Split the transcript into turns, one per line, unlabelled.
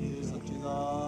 예, 삽시다.